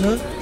¿no?